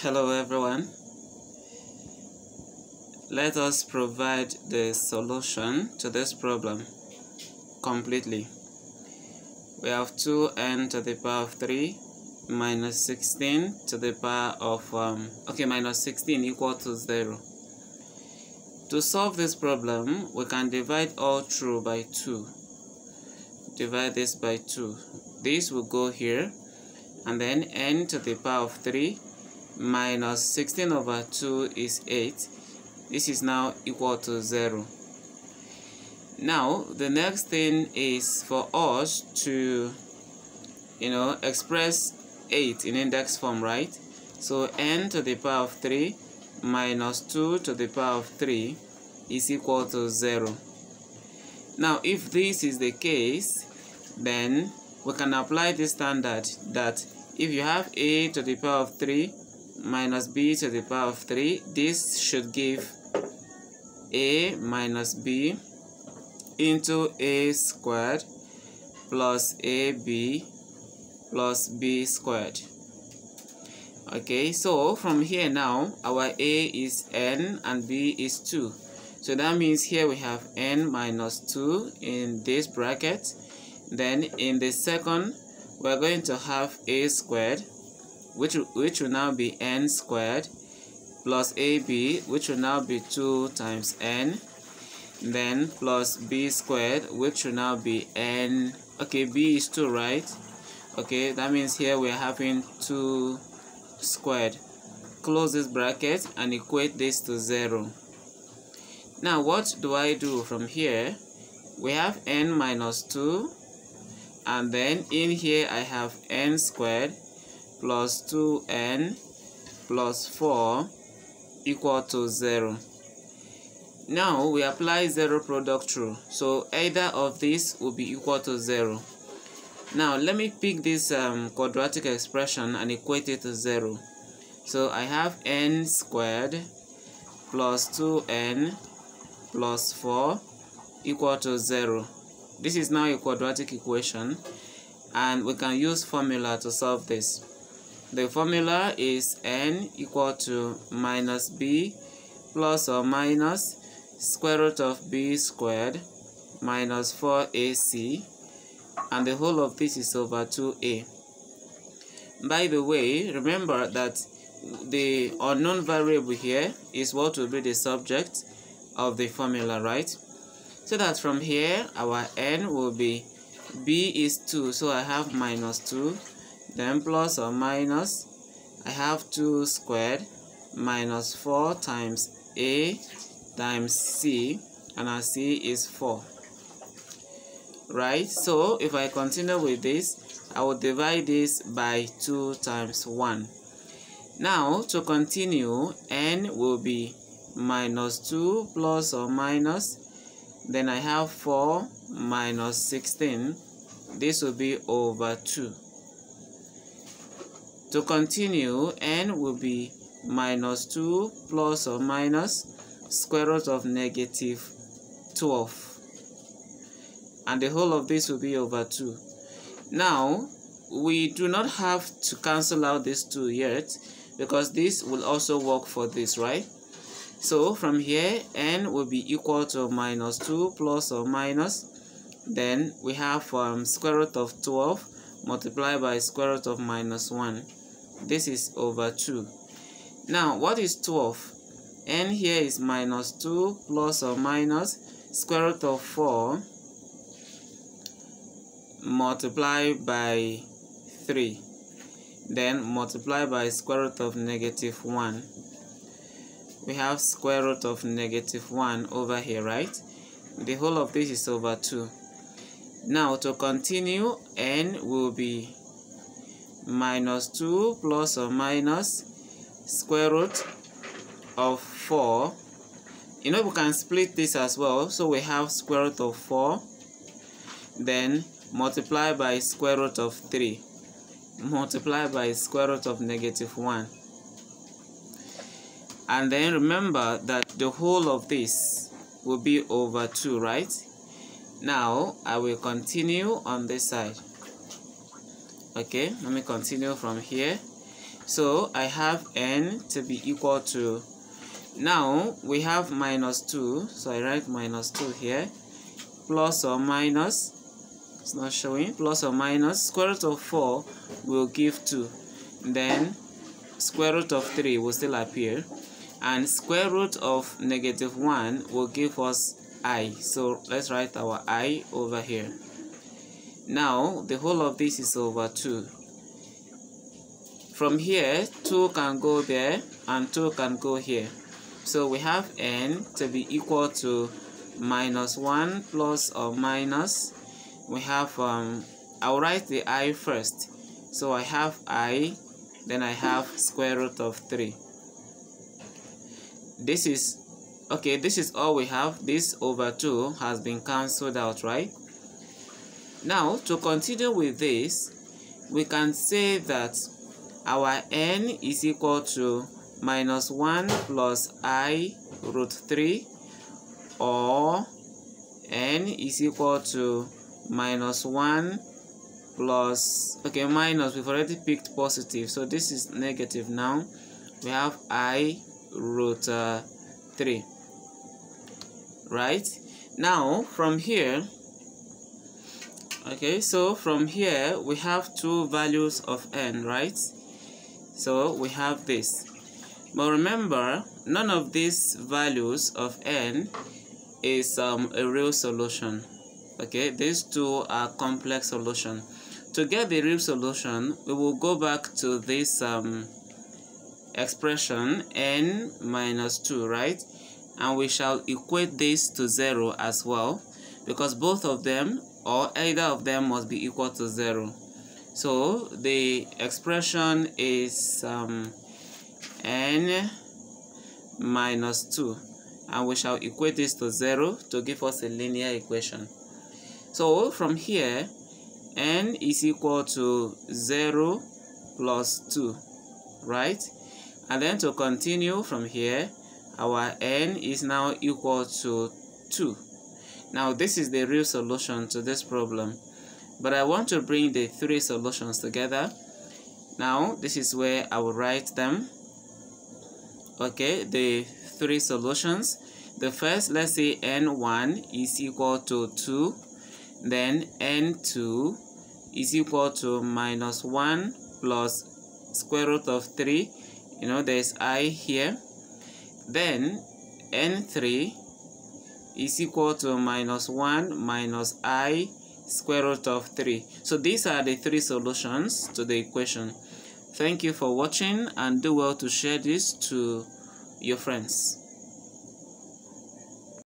Hello everyone. Let us provide the solution to this problem completely. We have 2n to the power of 3 minus 16 to the power of, um, okay, minus 16 equal to 0. To solve this problem, we can divide all through by 2. Divide this by 2. This will go here, and then n to the power of 3 minus 16 over 2 is 8 this is now equal to 0 now the next thing is for us to you know express 8 in index form right? So n to the power of 3 minus 2 to the power of 3 is equal to 0 now if this is the case then we can apply this standard that if you have a to the power of 3 minus b to the power of 3 this should give a minus b into a squared plus ab plus b squared. Okay so from here now our a is n and b is 2 so that means here we have n minus 2 in this bracket. Then in the second we're going to have a squared which, which will now be n squared plus ab which will now be 2 times n. Then plus b squared which will now be n. Okay b is 2 right? Okay that means here we're having 2 squared. Close this bracket and equate this to 0 now what do I do from here? We have n minus 2 and then in here I have n squared plus 2n plus 4 equal to 0. Now we apply 0 product rule. So either of these will be equal to 0. Now let me pick this um, quadratic expression and equate it to 0. So I have n squared plus 2n plus 4 equal to 0. This is now a quadratic equation and we can use formula to solve this. The formula is n equal to minus b plus or minus square root of b squared minus 4ac and the whole of this is over 2a. By the way, remember that the unknown variable here is what will be the subject of the formula, right? So that from here, our n will be b is 2, so I have minus 2 then plus or minus I have 2 squared minus 4 times a times c and our c is 4 right? So if I continue with this I will divide this by 2 times 1 now to continue n will be minus 2 plus or minus then I have 4 minus 16 this will be over 2 to continue, n will be minus 2 plus or minus square root of negative 12. And the whole of this will be over 2. Now, we do not have to cancel out these 2 yet because this will also work for this, right? So from here, n will be equal to minus 2 plus or minus. Then we have um, square root of 12 multiplied by square root of minus 1 this is over 2 now what is 12 n here is minus 2 plus or minus square root of 4 multiply by 3 then multiply by square root of negative 1 we have square root of negative 1 over here right? The whole of this is over 2 now to continue n will be minus 2 plus or minus square root of 4 you know we can split this as well. So we have square root of 4 then multiply by square root of 3 multiply by square root of negative 1 and then remember that the whole of this will be over 2 right? Now I will continue on this side okay let me continue from here. So I have n to be equal to now we have minus 2 so I write minus 2 here. Plus or minus it's not showing plus or minus square root of 4 will give 2 then square root of 3 will still appear. And square root of negative 1 will give us i. So let's write our i over here now the whole of this is over 2 from here 2 can go there and 2 can go here. So we have n to be equal to minus 1 plus or minus. We have um, I'll write the i first. So I have i then I have square root of 3 this is okay this is all we have. This over 2 has been cancelled out right now to continue with this we can say that our n is equal to minus 1 plus i root 3 or n is equal to minus 1 plus okay minus we've already picked positive so this is negative now. We have i root uh, 3 right? Now from here okay so from here we have two values of n right? So we have this. But remember none of these values of n is um, a real solution. Okay these two are complex solution. To get the real solution we will go back to this um, expression n minus 2 right? And we shall equate this to 0 as well because both of them or either of them must be equal to 0 so the expression is um, n minus 2 and we shall equate this to 0 to give us a linear equation so from here, n is equal to 0 plus 2, right? And then to continue from here, our n is now equal to 2. Now this is the real solution to this problem. But I want to bring the three solutions together. Now this is where I will write them. Okay, the three solutions. The first, let's say n1 is equal to 2 then n2 is equal to minus 1 plus square root of 3 you know there's i here then n3 is equal to minus 1 minus i square root of 3 so these are the three solutions to the equation. Thank you for watching and do well to share this to your friends